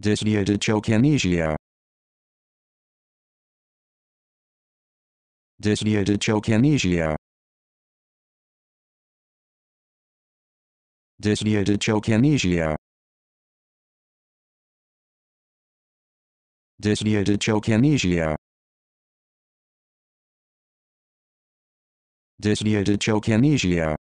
Disney de Chocanesia. Disney de Chocanesia. Disney de Chocanesia. Disney de Chocanesia. Disney de Chocanesia.